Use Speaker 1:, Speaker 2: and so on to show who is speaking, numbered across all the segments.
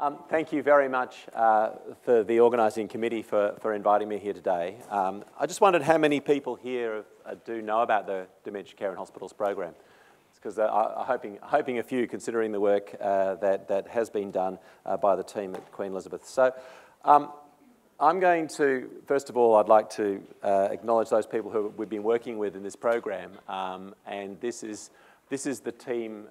Speaker 1: Um, thank you very much uh, for the organising committee for, for inviting me here today. Um, I just wondered how many people here uh, do know about the Dementia Care in Hospitals program. Because uh, I'm hoping, hoping a few, considering the work uh, that, that has been done uh, by the team at Queen Elizabeth. So um, I'm going to, first of all, I'd like to uh, acknowledge those people who we've been working with in this program. Um, and this is, this is the team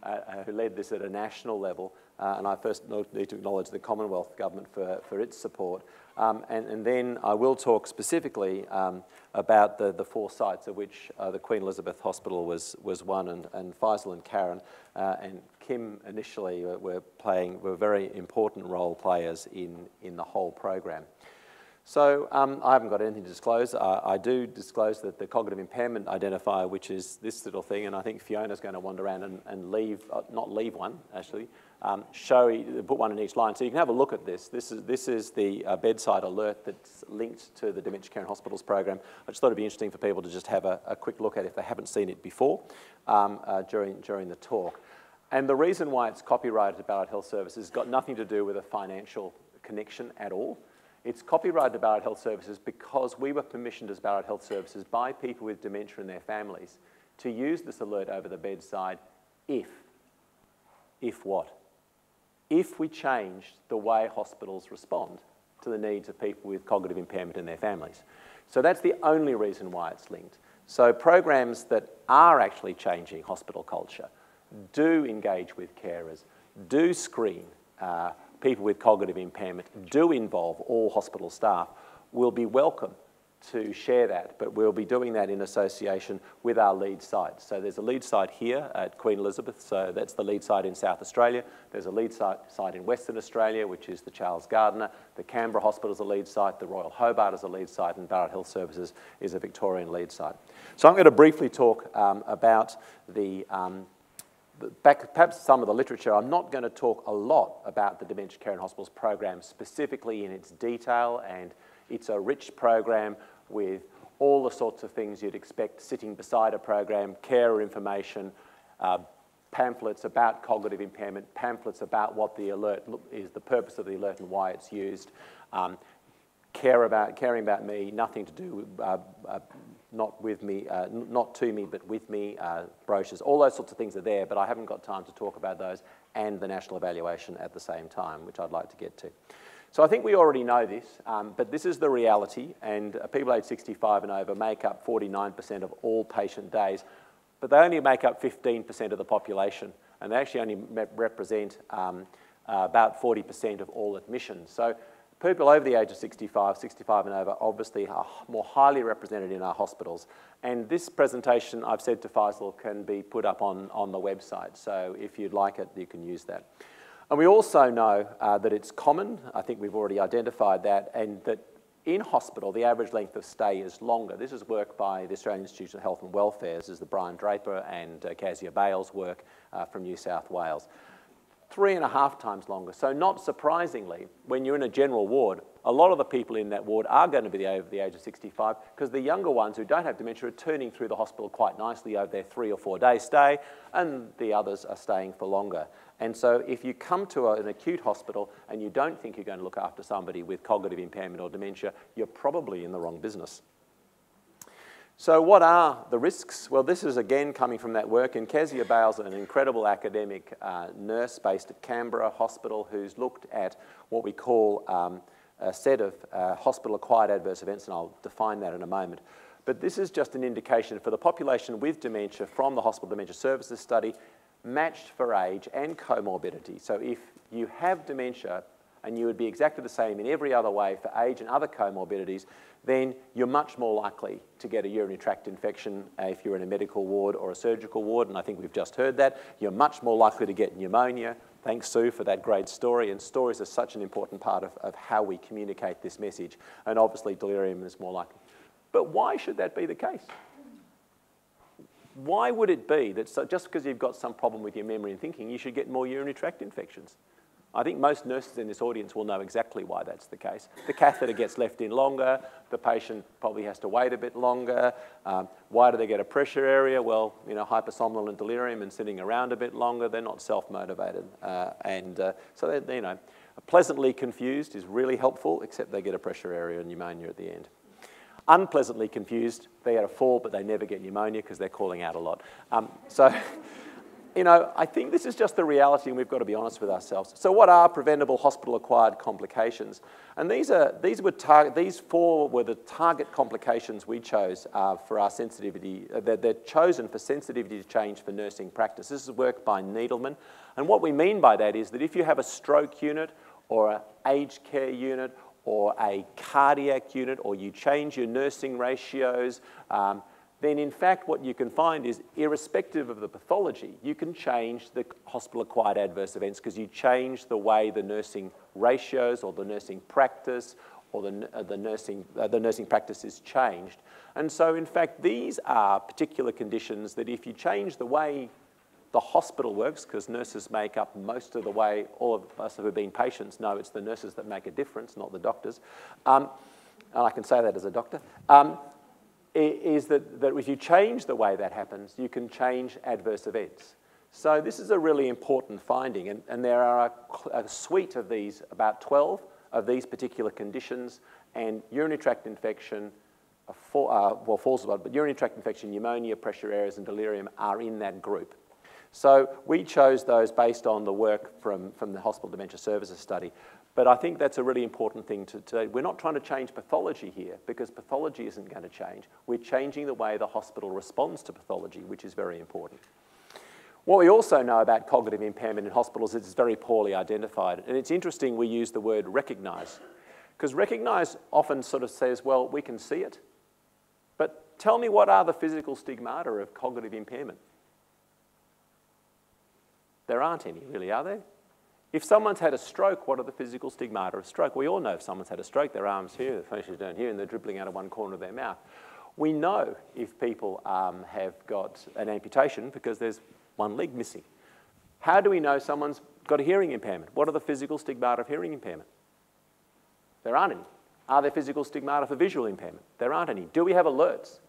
Speaker 1: who led this at a national level. Uh, and I first need to acknowledge the Commonwealth Government for, for its support. Um, and, and, then I will talk specifically um, about the, the four sites of which uh, the Queen Elizabeth Hospital was, was one, and, and Faisal and Karen uh, and Kim initially were playing were very important role players in, in the whole program. So um, I haven't got anything to disclose. Uh, I do disclose that the cognitive impairment identifier, which is this little thing, and I think Fiona's going to wander around and, and leave, uh, not leave one actually, um, show, put one in each line. So you can have a look at this. This is, this is the uh, bedside alert that's linked to the Dementia Care in Hospitals program. I just thought it'd be interesting for people to just have a, a quick look at if they haven't seen it before um, uh, during, during the talk. And the reason why it's copyrighted to Ballarat Health Services has got nothing to do with a financial connection at all. It's copyrighted to Ballarat Health Services because we were permissioned as Ballarat Health Services by people with dementia and their families to use this alert over the bedside if, if what? If we change the way hospitals respond to the needs of people with cognitive impairment and their families. So that's the only reason why it's linked. So programs that are actually changing hospital culture do engage with carers, do screen uh, people with cognitive impairment, do involve all hospital staff, will be welcome to share that, but we'll be doing that in association with our lead sites. So there's a lead site here at Queen Elizabeth, so that's the lead site in South Australia. There's a lead site, site in Western Australia, which is the Charles Gairdner. The Canberra Hospital is a lead site, the Royal Hobart is a lead site, and Ballarat Health Services is a Victorian lead site. So I'm going to briefly talk um, about the um, back, perhaps some of the literature, I'm not going to talk a lot about the Dementia Care in Hospitals program specifically in its detail, and it's a rich program with all the sorts of things you'd expect sitting beside a program, care information, uh, pamphlets about cognitive impairment, pamphlets about what the alert is, the purpose of the alert and why it's used, um, care about, caring about me, nothing to do, uh, uh, not with me, uh, not to me, but with me, uh, brochures, all those sorts of things are there, but I haven't got time to talk about those and the national evaluation at the same time, which I'd like to get to. So I think we already know this, um, but this is the reality, and uh, people aged 65 and over make up 49% of all patient days, but they only make up 15% of the population, and they actually only represent um, uh, about 40% of all admissions. So people over the age of 65, 65 and over, obviously are more highly represented in our hospitals. And this presentation, I've said to Faisal, can be put up on, on the website. So if you'd like it, you can use that. And we also know uh, that it's common, I think we've already identified that, and that in hospital, the average length of stay is longer. This is work by the Australian Institute of Health and Welfare. This is the Brian Draper and uh, Kasia Bail's work uh, from New South Wales. Three and a half times longer. So not surprisingly, when you're in a general ward, a lot of the people in that ward are going to be over the age of 65 because the younger ones who don't have dementia are turning through the hospital quite nicely over their three or four day stay, and the others are staying for longer. And so if you come to a, an acute hospital and you don't think you're going to look after somebody with cognitive impairment or dementia, you're probably in the wrong business. So what are the risks? Well, this is again coming from that work, and Kezia Bales, an incredible academic uh, nurse based at Canberra Hospital who's looked at what we call um, a set of uh, hospital-acquired adverse events, and I'll define that in a moment. But this is just an indication for the population with dementia from the Hospital Dementia Services Study matched for age and comorbidity. So if you have dementia and you would be exactly the same in every other way for age and other comorbidities, then you're much more likely to get a urinary tract infection uh, if you're in a medical ward or a surgical ward, and I think we've just heard that. You're much more likely to get pneumonia. Thanks, Sue, for that great story. And stories are such an important part of, of how we communicate this message. And obviously, delirium is more likely. But why should that be the case? why would it be that so just because you've got some problem with your memory and thinking, you should get more urinary tract infections? I think most nurses in this audience will know exactly why that's the case. The catheter gets left in longer, the patient probably has to wait a bit longer. Um, why do they get a pressure area? Well, you know, hypersomnolent and delirium and sitting around a bit longer, they're not self-motivated. Uh, and uh, so, they, you know, Pleasantly confused is really helpful, except they get a pressure area and pneumonia at the end. Unpleasantly confused, they get a fall, but they never get pneumonia because they're calling out a lot. Um, so you know, I think this is just the reality and we've got to be honest with ourselves. So what are preventable hospital-acquired complications? And these, are, these, were target, these four were the target complications we chose uh, for our sensitivity. Uh, they're, they're, chosen for sensitivity to change for nursing practice. This is work by Needleman. And what we mean by that is that if you have a stroke unit or an aged care unit or a cardiac unit or you change your nursing ratios, um, then in fact what you can find is irrespective of the pathology, you can change the hospital-acquired adverse events because you change the way the nursing ratios or the nursing practice or the, uh, the, nursing, uh, the nursing practice is changed. And so in fact these are particular conditions that if you change the way the hospital works, because nurses make up most of the way all of us who have been patients know it's the nurses that make a difference, not the doctors. Um, and I can say that as a doctor. Um, is that, that if you change the way that happens, you can change adverse events. So this is a really important finding, and, and there are a, a, suite of these, about 12 of these particular conditions, and urinary tract infection, for, uh, well, falls blood, but urinary tract infection, pneumonia, pressure areas, and delirium are in that group. So we chose those based on the work from, from the Hospital Dementia Services study. But I think that's a really important thing to, to, we're not trying to change pathology here because pathology isn't going to change. We're changing the way the hospital responds to pathology, which is very important. What we also know about cognitive impairment in hospitals is it's very poorly identified. And it's interesting we use the word recognise because recognise often sort of says, well, we can see it. But tell me what are the physical stigmata of cognitive impairment? There aren't any, really, are there? If someone's had a stroke, what are the physical stigmata of stroke? We all know if someone's had a stroke, their arm's here, their faces down here, and they're dribbling out of one corner of their mouth. We know if people um, have got an amputation because there's one leg missing. How do we know someone's got a hearing impairment? What are the physical stigmata of hearing impairment? There aren't any. Are there physical stigmata for visual impairment? There aren't any. Do we have alerts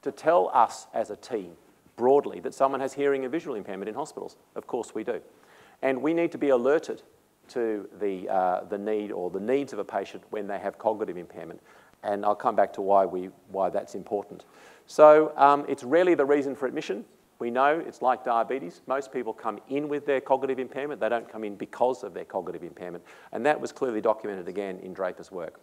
Speaker 1: to tell us as a team broadly that someone has hearing and visual impairment in hospitals? Of course we do. And we need to be alerted to the, uh, the need or the needs of a patient when they have cognitive impairment. And I'll come back to why, we, why that's important. So um, it's rarely the reason for admission. We know it's like diabetes. Most people come in with their cognitive impairment. They don't come in because of their cognitive impairment. And that was clearly documented again in Draper's work,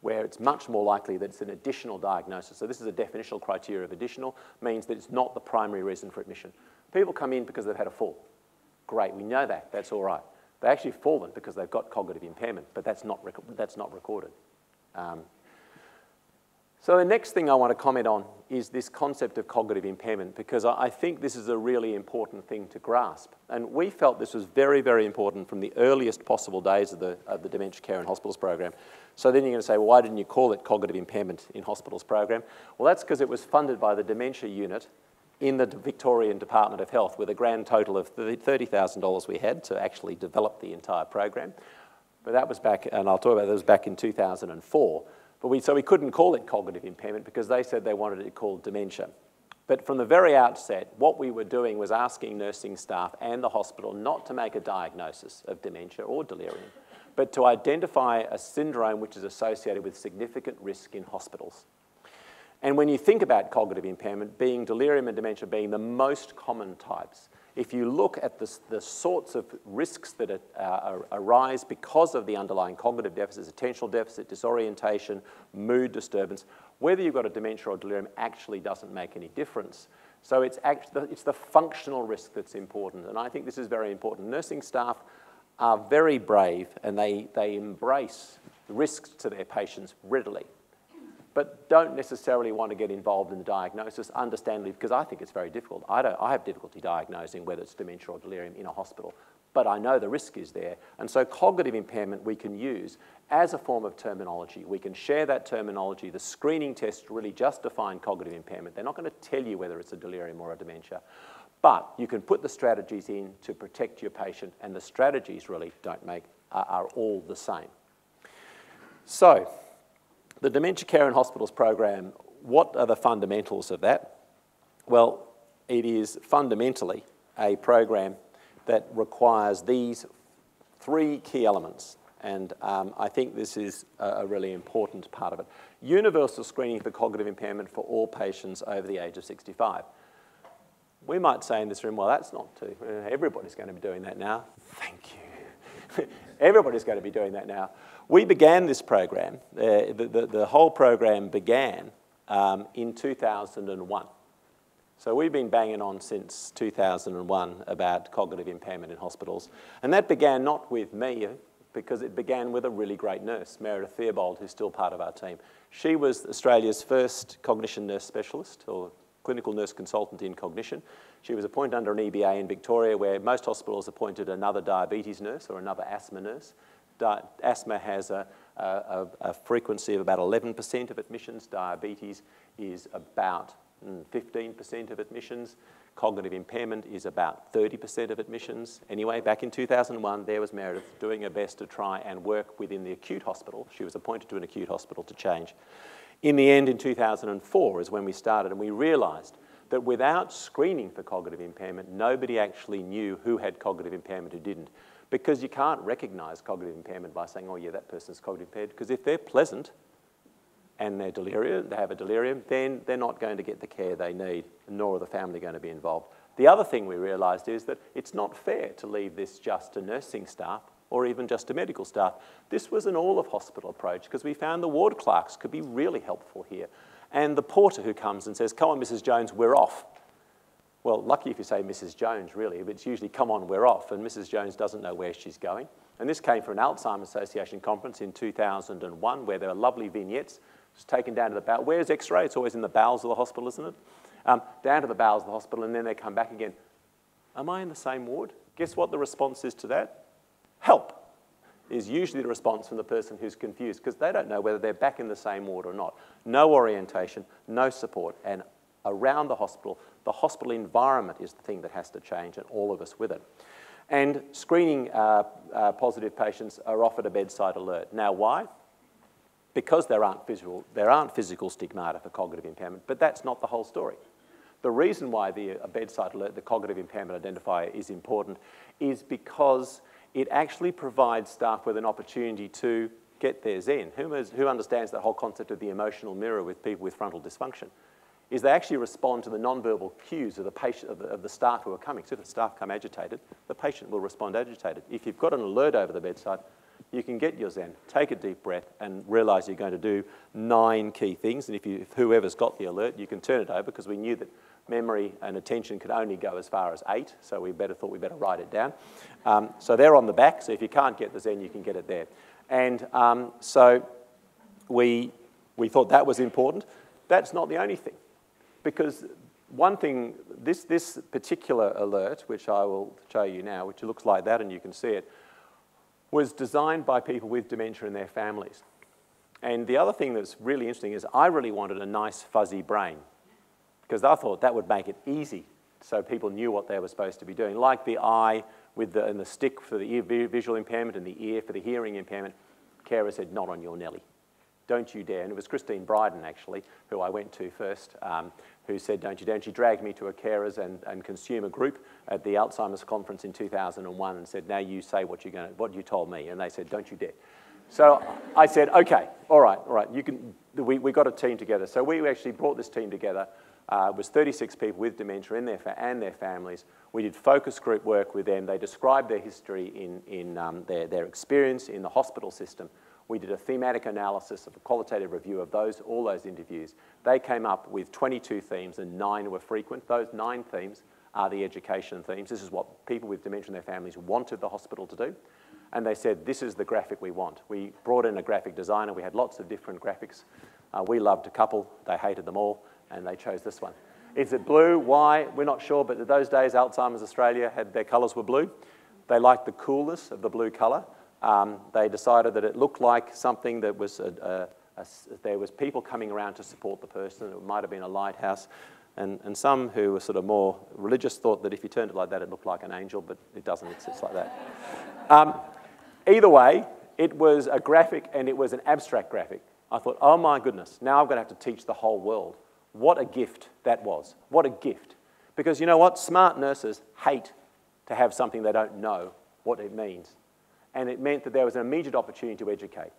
Speaker 1: where it's much more likely that it's an additional diagnosis. So this is a definitional criteria of additional, means that it's not the primary reason for admission. People come in because they've had a fall. Great, we know that, that's all right. They actually fallen because they've got cognitive impairment, but that's not, that's not recorded. Um, so the next thing I want to comment on is this concept of cognitive impairment because I think this is a really important thing to grasp. And we felt this was very, very important from the earliest possible days of the, of the Dementia Care in Hospitals program. So then you're going to say, why didn't you call it cognitive impairment in hospitals program? Well, that's because it was funded by the dementia unit in the Victorian Department of Health with a grand total of $30,000 we had to actually develop the entire program. But that was back, and I'll talk about that, was back in 2004. But we, so we couldn't call it cognitive impairment because they said they wanted it called dementia. But from the very outset, what we were doing was asking nursing staff and the hospital not to make a diagnosis of dementia or delirium, but to identify a syndrome which is associated with significant risk in hospitals. And when you think about cognitive impairment, being delirium and dementia being the most common types, if you look at the, the sorts of risks that uh, arise because of the underlying cognitive deficits, attentional deficit, disorientation, mood disturbance, whether you've got a dementia or delirium actually doesn't make any difference. So it's, actually, it's the functional risk that's important, and I think this is very important. Nursing staff are very brave and they, they embrace risks to their patients readily but don't necessarily want to get involved in the diagnosis, understandably, because I think it's very difficult. I, don't, I have difficulty diagnosing whether it's dementia or delirium in a hospital, but I know the risk is there. And so cognitive impairment we can use as a form of terminology. We can share that terminology. The screening tests really just define cognitive impairment. They're not going to tell you whether it's a delirium or a dementia. But you can put the strategies in to protect your patient, and the strategies really don't make, are, are all the same. So, the Dementia Care in Hospitals program, what are the fundamentals of that? Well, it is fundamentally a program that requires these three key elements. And um, I think this is a, really important part of it. Universal screening for cognitive impairment for all patients over the age of 65. We might say in this room, well, that's not too, everybody's going to be doing that now. Thank you. everybody's going to be doing that now. We began this program, uh, the, the, the, whole program began um, in 2001. So we've been banging on since 2001 about cognitive impairment in hospitals. And that began not with me, because it began with a really great nurse, Meredith Theobald, who's still part of our team. She was Australia's first cognition nurse specialist, or clinical nurse consultant in cognition. She was appointed under an EBA in Victoria, where most hospitals appointed another diabetes nurse or another asthma nurse. Asthma has a, a, a, frequency of about 11% of admissions. Diabetes is about 15% mm, of admissions. Cognitive impairment is about 30% of admissions. Anyway, back in 2001, there was Meredith doing her best to try and work within the acute hospital. She was appointed to an acute hospital to change. In the end, in 2004 is when we started, and we realised that without screening for cognitive impairment, nobody actually knew who had cognitive impairment who didn't. Because you can't recognise cognitive impairment by saying, oh, yeah, that person's cognitive impaired. Because if they're pleasant and they're delirium, they have a delirium, then they're not going to get the care they need, nor are the family going to be involved. The other thing we realised is that it's not fair to leave this just to nursing staff or even just to medical staff. This was an all of hospital approach because we found the ward clerks could be really helpful here. And the porter who comes and says, Come on, Mrs. Jones, we're off. Well, lucky if you say Mrs. Jones, really, but it's usually, Come on, we're off. And Mrs. Jones doesn't know where she's going. And this came from an Alzheimer's Association conference in 2001 where there were lovely vignettes. It's taken down to the bowel. Where's x ray? It's always in the bowels of the hospital, isn't it? Um, down to the bowels of the hospital, and then they come back again. Am I in the same ward? Guess what the response is to that? help is usually the response from the person who's confused because they don't know whether they're back in the same ward or not. No orientation, no support, and around the hospital, the hospital environment is the thing that has to change, and all of us with it. And screening uh, uh, positive patients are offered a bedside alert. Now, why? Because there aren't physical, there aren't physical stigmata for cognitive impairment, but that's not the whole story. The reason why the bedside alert, the cognitive impairment identifier, is important is because it actually provides staff with an opportunity to get their zen. Who, is, who understands that whole concept of the emotional mirror with people with frontal dysfunction? Is they actually respond to the nonverbal cues of the, patient, of the, of the staff who are coming. So if the staff come agitated, the patient will respond agitated. If you've got an alert over the bedside, you can get your zen, take a deep breath, and realize you're going to do nine key things. And if, you, if whoever's got the alert, you can turn it over because we knew that memory and attention could only go as far as eight, so we better thought we better write it down. Um, so they're on the back, so if you can't get the Zen, you can get it there. And um, so we, we thought that was important. That's not the only thing, because one thing, this, this particular alert, which I will show you now, which looks like that and you can see it, was designed by people with dementia and their families. And the other thing that's really interesting is I really wanted a nice fuzzy brain because I thought that would make it easy so people knew what they were supposed to be doing. Like the eye with the, and the stick for the ear visual impairment and the ear for the hearing impairment, Kara said, not on your Nelly. Don't you dare. And it was Christine Bryden, actually, who I went to first, um, who said, don't you. And she dragged me to a carers and, and consumer group at the Alzheimer's conference in 2001 and said, now you say what, you're gonna, what you told me. And they said, don't you dare. So I said, okay, all right, all right, you can, we, we got a team together. So we actually brought this team together uh, was 36 people with dementia in their and their families. We did focus group work with them. They described their history in, in um, their, their experience in the hospital system. We did a thematic analysis of a qualitative review of those, all those interviews. They came up with 22 themes and nine were frequent. Those nine themes are the education themes. This is what people with dementia and their families wanted the hospital to do. And they said, this is the graphic we want. We brought in a graphic designer. We had lots of different graphics. Uh, we loved a couple. They hated them all and they chose this one. Is it blue? Why? We're not sure, but those days, Alzheimer's Australia had their colours were blue. They liked the coolness of the blue colour. Um, they decided that it looked like something that was, a, a, a, there was people coming around to support the person. It might have been a lighthouse. And, and some who were sort of more religious thought that if you turned it like that, it looked like an angel, but it doesn't, it's, it's like that. Um, either way, it was a graphic and it was an abstract graphic. I thought, oh my goodness, now I'm going to have to teach the whole world what a gift that was. What a gift. Because you know what? Smart nurses hate to have something they don't know what it means. And it meant that there was an immediate opportunity to educate.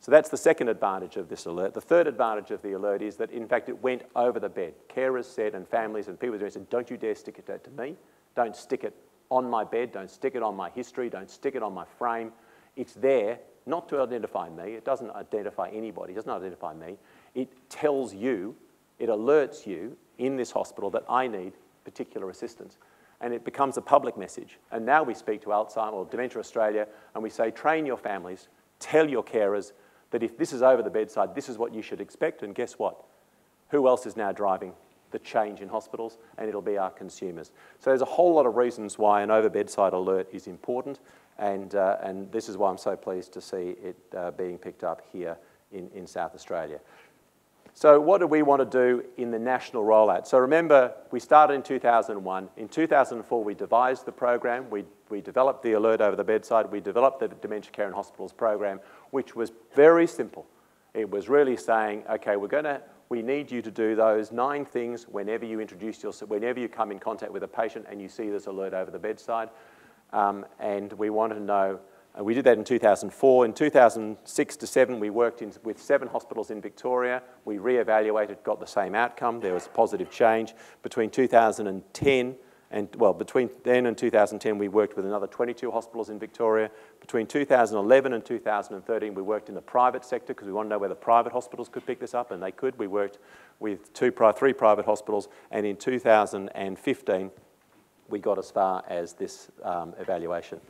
Speaker 1: So that's the second advantage of this alert. The third advantage of the alert is that, in fact, it went over the bed. Carers said, and families and people said, don't you dare stick it to me. Don't stick it on my bed. Don't stick it on my history. Don't stick it on my frame. It's there not to identify me. It doesn't identify anybody. It doesn't identify me. It tells you, it alerts you in this hospital that I need particular assistance. And it becomes a public message. And now we speak to Alzheimer or Dementia Australia and we say, train your families, tell your carers that if this is over the bedside, this is what you should expect. And guess what? Who else is now driving the change in hospitals? And it'll be our consumers. So there's a whole lot of reasons why an over bedside alert is important. And, uh, and this is why I'm so pleased to see it uh, being picked up here in, in South Australia. So what do we want to do in the national rollout? So remember, we started in 2001. In 2004, we devised the program. We, we developed the alert over the bedside. We developed the Dementia Care in Hospitals program, which was very simple. It was really saying, okay, we're going to, we need you to do those nine things whenever you introduce yourself, whenever you come in contact with a patient and you see this alert over the bedside. Um, and we want to know uh, we did that in 2004. In 2006 to 7, we worked in, with seven hospitals in Victoria. We re-evaluated, got the same outcome. There was a positive change. Between 2010 and, well, between then and 2010, we worked with another 22 hospitals in Victoria. Between 2011 and 2013, we worked in the private sector because we wanted to know whether private hospitals could pick this up, and they could. We worked with two, three private hospitals, and in 2015, we got as far as this um, evaluation.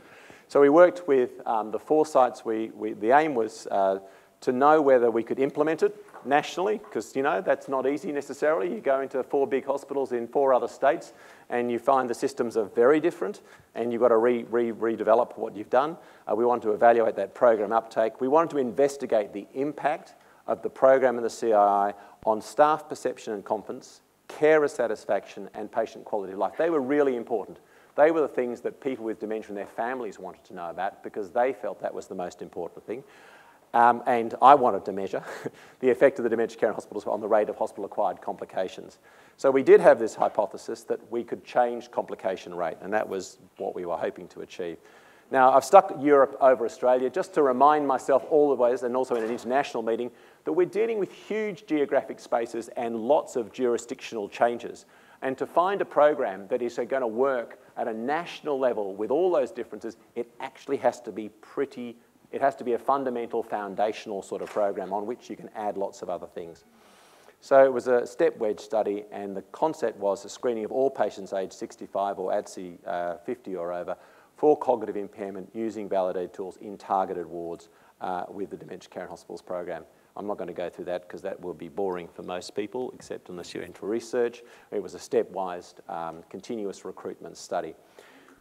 Speaker 1: So we worked with um, the four sites. We, we, the aim was uh, to know whether we could implement it nationally, because you know that's not easy necessarily. You go into four big hospitals in four other states, and you find the systems are very different, and you've got to re, re, redevelop what you've done. Uh, we wanted to evaluate that program uptake. We wanted to investigate the impact of the program and the CII on staff perception and confidence, carer satisfaction, and patient quality of life. They were really important. They were the things that people with dementia and their families wanted to know about because they felt that was the most important thing. Um, and I wanted to measure the effect of the dementia care in hospitals on the rate of hospital-acquired complications. So we did have this hypothesis that we could change complication rate, and that was what we were hoping to achieve. Now, I've stuck Europe over Australia just to remind myself all the ways, and also in an international meeting, that we're dealing with huge geographic spaces and lots of jurisdictional changes. And to find a program that is going to work at a national level with all those differences, it actually has to be pretty, it has to be a fundamental foundational sort of program on which you can add lots of other things. So it was a step wedge study, and the concept was a screening of all patients aged 65 or ATSI uh, 50 or over for cognitive impairment using validated tools in targeted wards uh, with the Dementia Care and Hospitals program. I'm not going to go through that because that will be boring for most people, except unless you're into research. It was a stepwise, um, continuous recruitment study.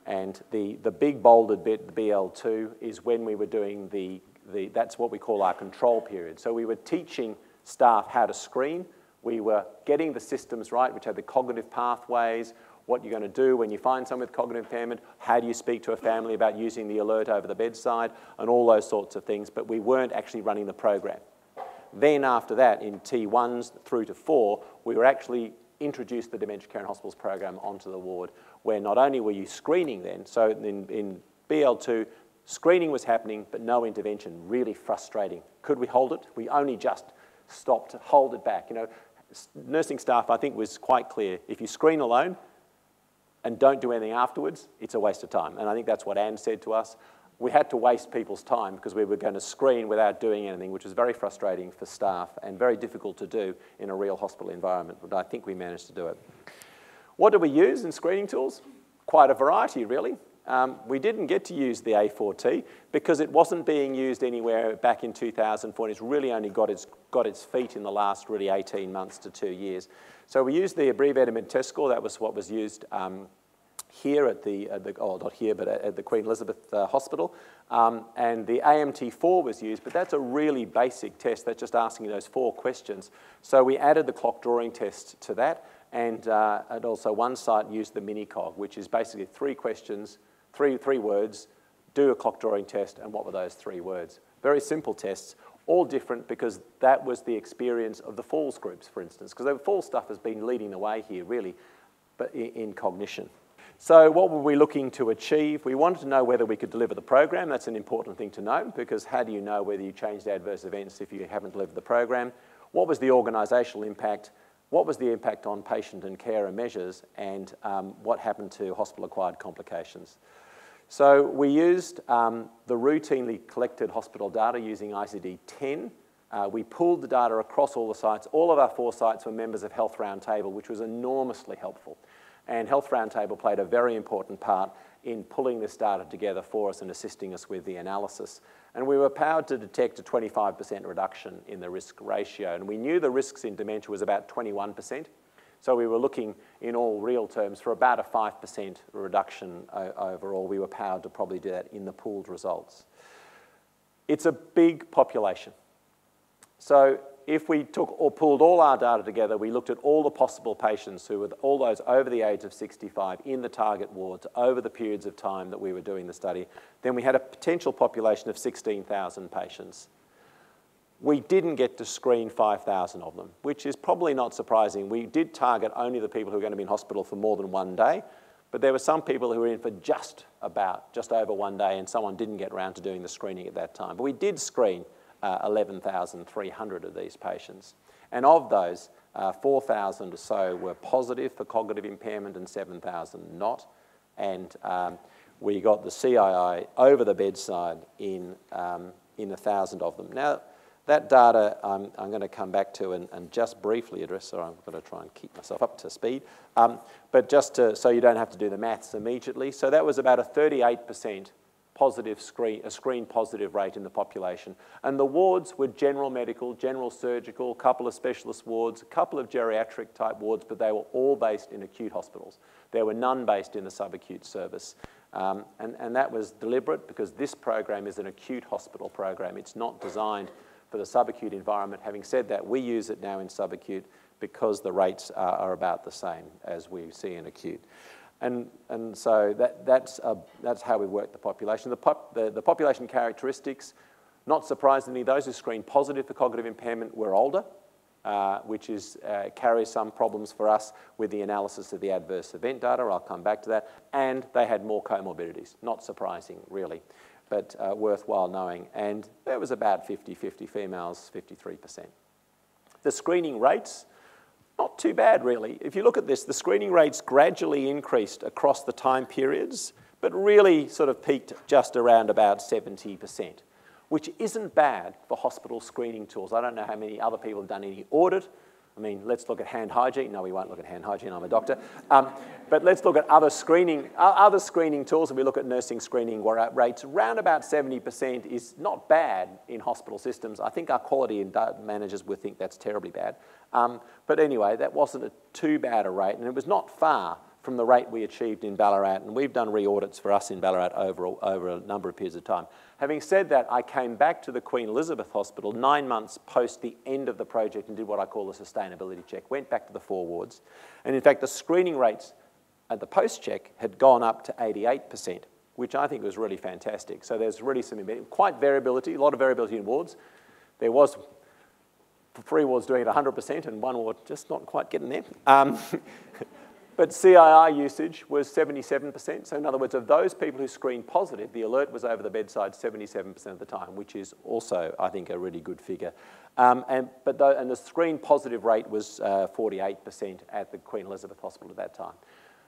Speaker 1: And the, the big bolded bit, the BL2, is when we were doing the, the, that's what we call our control period. So we were teaching staff how to screen. We were getting the systems right, which had the cognitive pathways, what you're going to do when you find someone with cognitive impairment, how do you speak to a family about using the alert over the bedside, and all those sorts of things, but we weren't actually running the program. Then after that, in T1s through to 4, we were actually introduced the Dementia Care in Hospitals program onto the ward, where not only were you screening then, so in, in BL2, screening was happening, but no intervention, really frustrating. Could we hold it? We only just stopped, hold it back. You know, nursing staff, I think, was quite clear. If you screen alone and don't do anything afterwards, it's a waste of time. And I think that's what Anne said to us we had to waste people's time because we were going to screen without doing anything, which was very frustrating for staff and very difficult to do in a real hospital environment, but I think we managed to do it. What do we use in screening tools? Quite a variety, really. Um, we didn't get to use the 4AT because it wasn't being used anywhere back in 2004 and it's really only got its, got its feet in the last really 18 months to two years. So we used the abbreviated test score, that was what was used um, here at the, at the, oh, not here, but at the Queen Elizabeth uh, Hospital. Um, and the AMT4 was used, but that's a really basic test. That's just asking those four questions. So we added the clock drawing test to that, and, uh, and also one site used the mini-cog, which is basically three questions, three, three words, do a clock drawing test, and what were those three words? Very simple tests, all different because that was the experience of the falls groups, for instance, because the falls stuff has been leading the way here, really, but in, in cognition. So what were we looking to achieve? We wanted to know whether we could deliver the program. That's an important thing to know because how do you know whether you changed adverse events if you haven't delivered the program? What was the organisational impact? What was the impact on patient and carer measures? And um, what happened to hospital-acquired complications? So we used um, the routinely collected hospital data using ICD-10. Uh, we pulled the data across all the sites. All of our four sites were members of Health Roundtable, which was enormously helpful. And Health Roundtable played a very important part in pulling this data together for us and assisting us with the analysis. And we were powered to detect a 25% reduction in the risk ratio. And we knew the risks in dementia was about 21%. So we were looking in all real terms for about a 5% reduction overall. We were powered to probably do that in the pooled results. It's a big population. So if we took or pulled all our data together, we looked at all the possible patients who were all those over the age of 65 in the target wards over the periods of time that we were doing the study, then we had a potential population of 16,000 patients. We didn't get to screen 5,000 of them, which is probably not surprising. We did target only the people who were going to be in hospital for more than one day, but there were some people who were in for just about, just over one day, and someone didn't get around to doing the screening at that time. But we did screen uh, 11,300 of these patients. And of those, uh, 4,000 or so were positive for cognitive impairment and 7,000 not. And um, we got the CII over the bedside in, um, in 1,000 of them. Now, that data I'm, I'm going to come back to and, and, just briefly address, so I'm going to try and keep myself up to speed. Um, but just to, so you don't have to do the maths immediately. So that was about a 38% positive screen, a screen positive rate in the population. And the wards were general medical, general surgical, a couple of specialist wards, a couple of geriatric type wards, but they were all based in acute hospitals. There were none based in the subacute service. Um, and, and that was deliberate because this program is an acute hospital program. It's not designed for the subacute environment. Having said that, we use it now in subacute because the rates are, are about the same as we see in acute. And, and so that, that's, that's how we work the population. The, pop, the, the population characteristics, not surprisingly, those who screened positive for cognitive impairment were older, uh, which is, uh, carries some problems for us with the analysis of the adverse event data. I'll come back to that. And they had more comorbidities. Not surprising, really, but uh, worthwhile knowing. And there was about 50-50 females, 53%. The screening rates, not too bad, really. If you look at this, the screening rates gradually increased across the time periods, but really sort of peaked just around about 70%, which isn't bad for hospital screening tools. I don't know how many other people have done any audit. I mean, let's look at hand hygiene. No, we won't look at hand hygiene. I'm a doctor. Um, but let's look at other screening, other screening tools. If we look at nursing screening rates, around about 70% is not bad in hospital systems. I think our quality managers would think that's terribly bad. Um, but anyway, that wasn't a too bad a rate, and it was not far from the rate we achieved in Ballarat, and we've done re-audits for us in Ballarat over, over a number of periods of time. Having said that, I came back to the Queen Elizabeth Hospital nine months post the end of the project and did what I call a sustainability check. Went back to the four wards, and in fact, the screening rates at the post-check had gone up to 88%, which I think was really fantastic. So there's really some quite variability, a lot of variability in wards. There was three wards doing it 100% and one ward just not quite getting there. Um, but CII usage was 77%. So in other words, of those people who screened positive, the alert was over the bedside 77% of the time, which is also, I think, a really good figure. Um, and, but the, and the screen positive rate was uh, 48% at the Queen Elizabeth Hospital at that time.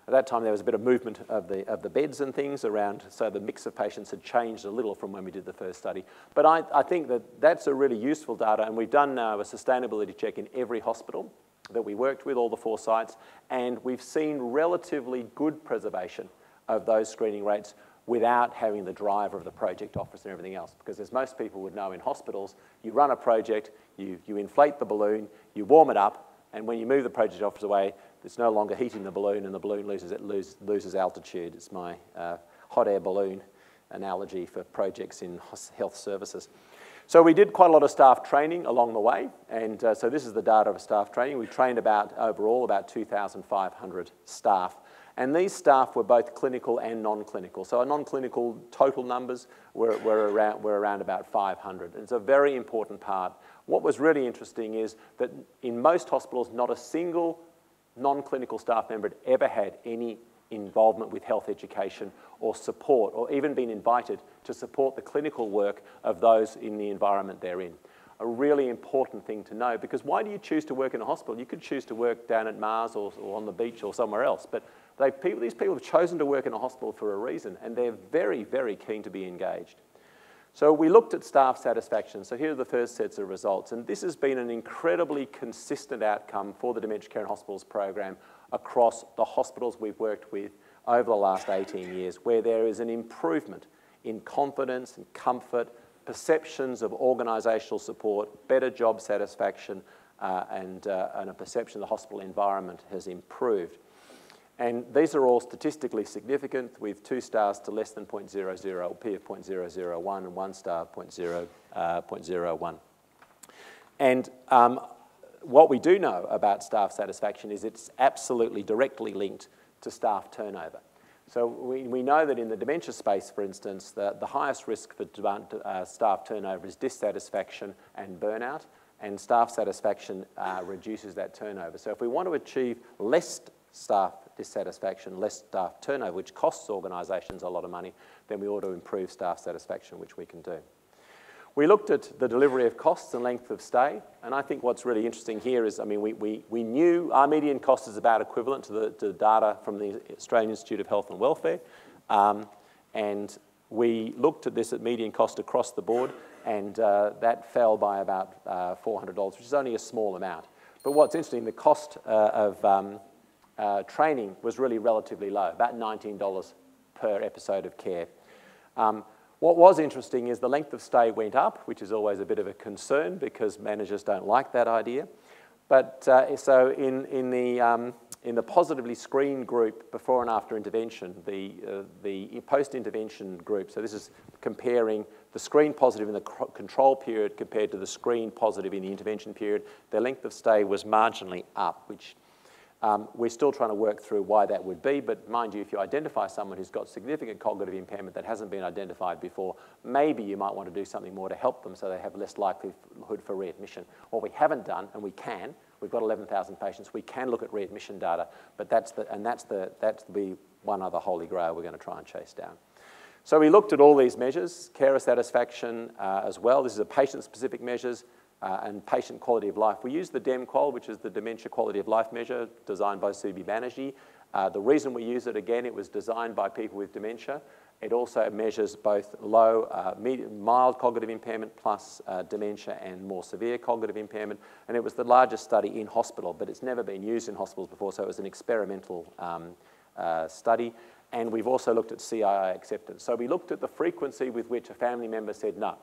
Speaker 1: At that time, there was a bit of movement of the, of the beds and things around, so the mix of patients had changed a little from when we did the first study. But I, I think that that's a really useful data, and we've done now a sustainability check in every hospital that we worked with, all the four sites, and we've seen relatively good preservation of those screening rates without having the driver of the project office and everything else. Because as most people would know in hospitals, you run a project, you, you inflate the balloon, you warm it up, and when you move the project office away, it's no longer heating the balloon and the balloon loses, it lose, loses altitude. It's my uh, hot air balloon analogy for projects in health services. So we did quite a lot of staff training along the way, and uh, so this is the data of staff training. We trained about, overall, about 2,500 staff. And these staff were both clinical and non-clinical. So our non-clinical total numbers were, were, around, were around about 500. And it's a very important part. What was really interesting is that in most hospitals, not a single non-clinical staff member had ever had any involvement with health education or support, or even been invited to support the clinical work of those in the environment they're in. A really important thing to know because why do you choose to work in a hospital? You could choose to work down at Mars or, or on the beach or somewhere else, but people, these people have chosen to work in a hospital for a reason and they're very, very keen to be engaged. So we looked at staff satisfaction. So here are the first sets of results. And this has been an incredibly consistent outcome for the Dementia Care in Hospitals program across the hospitals we've worked with over the last 18 years, where there is an improvement in confidence and comfort, perceptions of organisational support, better job satisfaction, uh, and, uh, and a perception of the hospital environment has improved. And these are all statistically significant with two stars to less than 0.00, P of 0.001, and one star 0.0, uh, 0.01. And um, what we do know about staff satisfaction is it's absolutely directly linked to staff turnover. So we, we know that in the dementia space, for instance, the, the highest risk for uh, staff turnover is dissatisfaction and burnout, and staff satisfaction uh, reduces that turnover. So if we want to achieve less staff dissatisfaction, less staff turnover, which costs organisations a lot of money, then we ought to improve staff satisfaction, which we can do. We looked at the delivery of costs and length of stay, and I think what's really interesting here is, I mean, we, we, we knew our median cost is about equivalent to the, to the data from the Australian Institute of Health and Welfare, um, and we looked at this at median cost across the board, and uh, that fell by about uh, $400, which is only a small amount. But what's interesting, the cost uh, of um, uh, training was really relatively low, about $19 per episode of care. Um, what was interesting is the length of stay went up, which is always a bit of a concern because managers don't like that idea. But uh, so in, in, the, um, in the positively screened group before and after intervention, the, uh, the post-intervention group, so this is comparing the screen positive in the control period compared to the screen positive in the intervention period, their length of stay was marginally up, which um, we're still trying to work through why that would be, but mind you, if you identify someone who's got significant cognitive impairment that hasn't been identified before, maybe you might want to do something more to help them so they have less likelihood for readmission. What we haven't done, and we can, we've got 11,000 patients, we can look at readmission data, but that's the, and that's the, that's the one other holy grail we're going to try and chase down. So we looked at all these measures, carer satisfaction uh, as well. This is a patient-specific measures uh, and patient quality of life. We use the DEMQOL, which is the Dementia Quality of Life measure designed by Sube Banerjee. Uh, the reason we use it, again, it was designed by people with dementia. It also measures both low, uh, medium, mild cognitive impairment plus uh, dementia and more severe cognitive impairment. And it was the largest study in hospital, but it's never been used in hospitals before, so it was an experimental um, uh, study. And we've also looked at CII acceptance. So we looked at the frequency with which a family member said no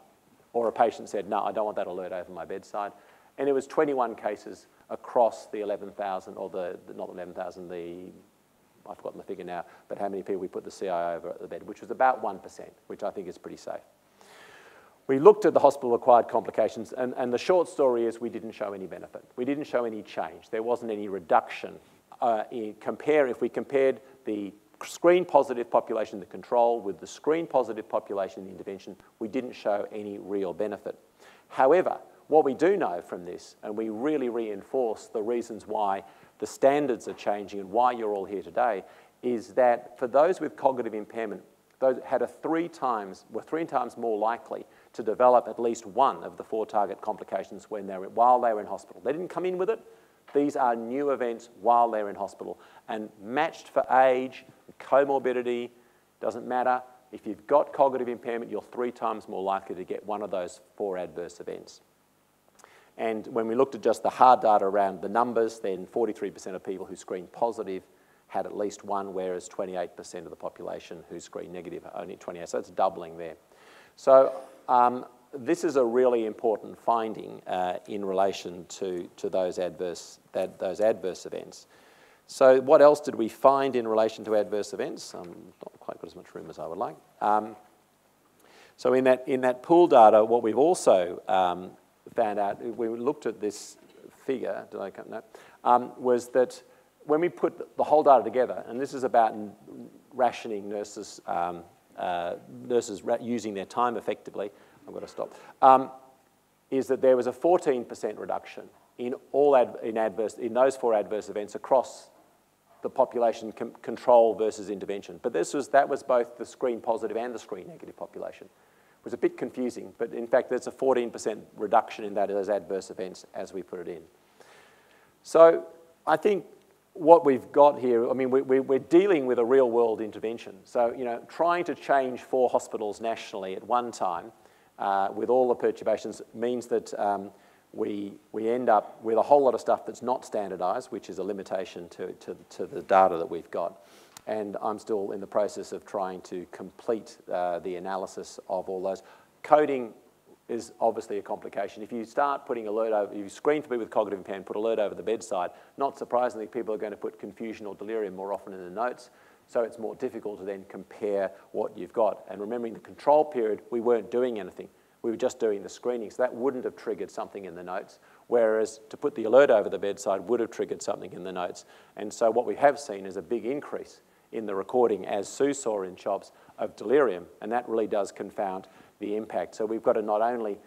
Speaker 1: or a patient said, no, I don't want that alert over my bedside. And it was 21 cases across the 11,000, or the, not the not 11,000, the, I've forgotten the figure now, but how many people we put the CI over at the bed, which was about 1%, which I think is pretty safe. We looked at the hospital-acquired complications, and, and the short story is we didn't show any benefit. We didn't show any change. There wasn't any reduction. Uh, compare, if we compared the screen positive population, the control, with the screen positive population, the intervention, we didn't show any real benefit. However, what we do know from this, and we really reinforce the reasons why the standards are changing and why you're all here today, is that for those with cognitive impairment, those had a three times, were three times more likely to develop at least one of the four target complications when they were, while they were in hospital. They didn't come in with it. These are new events while they're in hospital. And matched for age, comorbidity, doesn't matter. If you've got cognitive impairment, you're three times more likely to get one of those four adverse events. And when we looked at just the hard data around the numbers, then 43% of people who screened positive had at least one, whereas 28% of the population who screened negative only 28. So it's doubling there. So um, this is a really important finding uh, in relation to, to those, adverse, that, those adverse events. So what else did we find in relation to adverse events? Um, not quite got as much room as I would like. Um, so in that, in that pool data, what we've also um, found out, we looked at this figure, did I come, no, um, was that when we put the whole data together, and this is about rationing nurses, um, uh, nurses using their time effectively, I've got to stop, um, is that there was a 14% reduction in all ad, in adverse in those four adverse events across the population control versus intervention. But this was, that was both the screen positive and the screen negative population. It was a bit confusing, but in fact, there's a 14% reduction in that those adverse events as we put it in. So I think what we've got here, I mean, we, we're dealing with a real world intervention. So, you know, trying to change four hospitals nationally at one time uh, with all the perturbations means that um, we, we end up with a whole lot of stuff that's not standardized, which is a limitation to, to, to the data that we've got. And I'm still in the process of trying to complete uh, the analysis of all those. Coding is obviously a complication. If you start putting alert over, you screen for people with cognitive impairment, put alert over the bedside, not surprisingly, people are going to put confusion or delirium more often in the notes. So it's more difficult to then compare what you've got. And remembering the control period, we weren't doing anything. We were just doing the screening. So that wouldn't have triggered something in the notes. Whereas to put the alert over the bedside would have triggered something in the notes. And so what we have seen is a big increase in the recording, as Sue saw in CHOPS, of delirium. And that really does confound the impact. So we've got to not only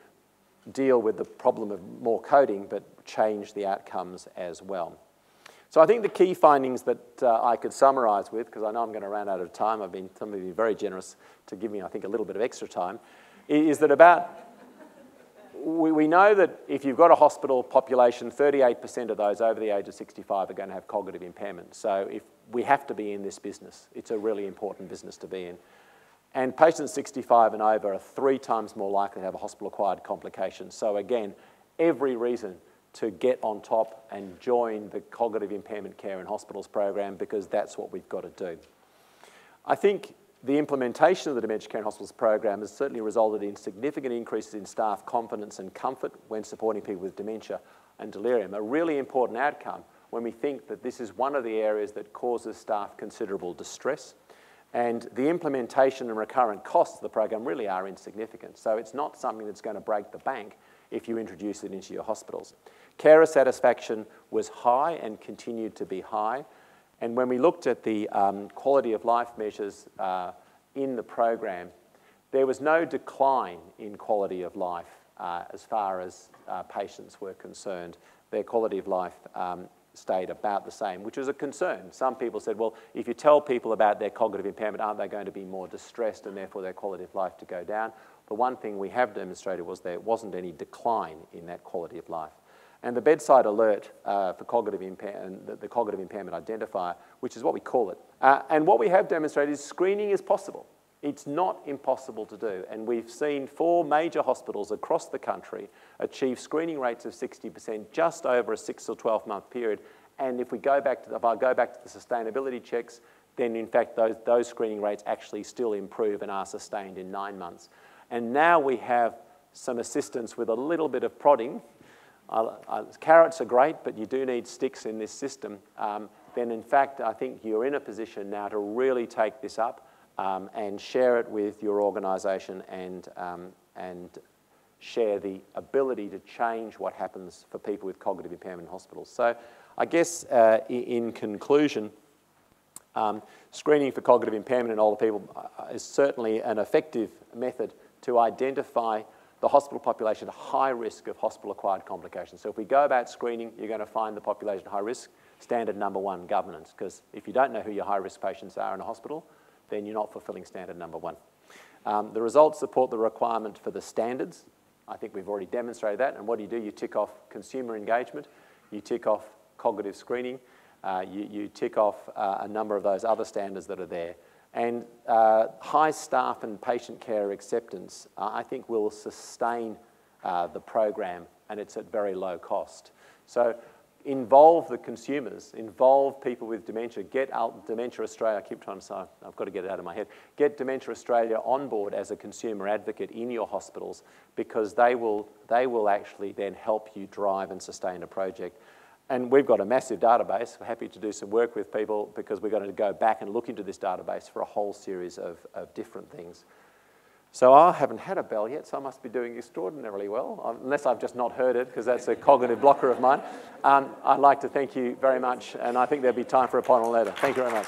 Speaker 1: deal with the problem of more coding, but change the outcomes as well. So I think the key findings that uh, I could summarize with, because I know I'm going to run out of time, I've been, somebody been very generous to give me, I think, a little bit of extra time, is that about, we, know that if you've got a hospital population, 38% of those over the age of 65 are going to have cognitive impairment. So if we have to be in this business, it's a really important business to be in. And patients 65 and over are three times more likely to have a hospital-acquired complication. So again, every reason to get on top and join the cognitive impairment care in hospitals program because that's what we've got to do. I think the implementation of the Dementia Care in Hospitals program has certainly resulted in significant increases in staff confidence and comfort when supporting people with dementia and delirium, a really important outcome when we think that this is one of the areas that causes staff considerable distress. And the implementation and recurrent costs of the program really are insignificant. So it's not something that's going to break the bank if you introduce it into your hospitals. Carer satisfaction was high and continued to be high. And when we looked at the um, quality of life measures uh, in the program, there was no decline in quality of life uh, as far as uh, patients were concerned. Their quality of life um, stayed about the same, which was a concern. Some people said, well, if you tell people about their cognitive impairment, aren't they going to be more distressed and therefore their quality of life to go down? The one thing we have demonstrated was there wasn't any decline in that quality of life. And the bedside alert uh, for cognitive impairment, the, the, cognitive impairment identifier, which is what we call it. Uh, and what we have demonstrated is screening is possible. It's not impossible to do. And we've seen four major hospitals across the country achieve screening rates of 60% just over a six or 12 month period. And if we go back to, the, if I go back to the sustainability checks, then in fact those, those screening rates actually still improve and are sustained in nine months. And now we have some assistance with a little bit of prodding. Carrots are great, but you do need sticks in this system. Um, then in fact, I think you're in a position now to really take this up um, and share it with your organisation and, um, and share the ability to change what happens for people with cognitive impairment in hospitals. So I guess uh, in conclusion, um, screening for cognitive impairment in older people uh, is certainly an effective method to identify the hospital population at high risk of hospital-acquired complications. So if we go about screening, you're going to find the population at high risk. Standard number one, governance, because if you don't know who your high-risk patients are in a hospital, then you're not fulfilling standard number one. Um, the results support the requirement for the standards. I think we've already demonstrated that. And what do you do? You tick off consumer engagement, you tick off cognitive screening, uh, you, you, tick off uh, a number of those other standards that are there. And uh, high staff and patient care acceptance, uh, I think, will sustain uh, the program, and it's at very low cost. So involve the consumers, involve people with dementia, get out Dementia Australia, I keep trying to say, I've got to get it out of my head, get Dementia Australia on board as a consumer advocate in your hospitals because they will, they will actually then help you drive and sustain a project. And we've got a massive database. We're happy to do some work with people because we're going to go back and look into this database for a whole series of, of different things. So I haven't had a bell yet, so I must be doing extraordinarily well, unless I've just not heard it, because that's a cognitive blocker of mine. Um, I'd like to thank you very much, and I think there'll be time for a final letter. Thank you very much.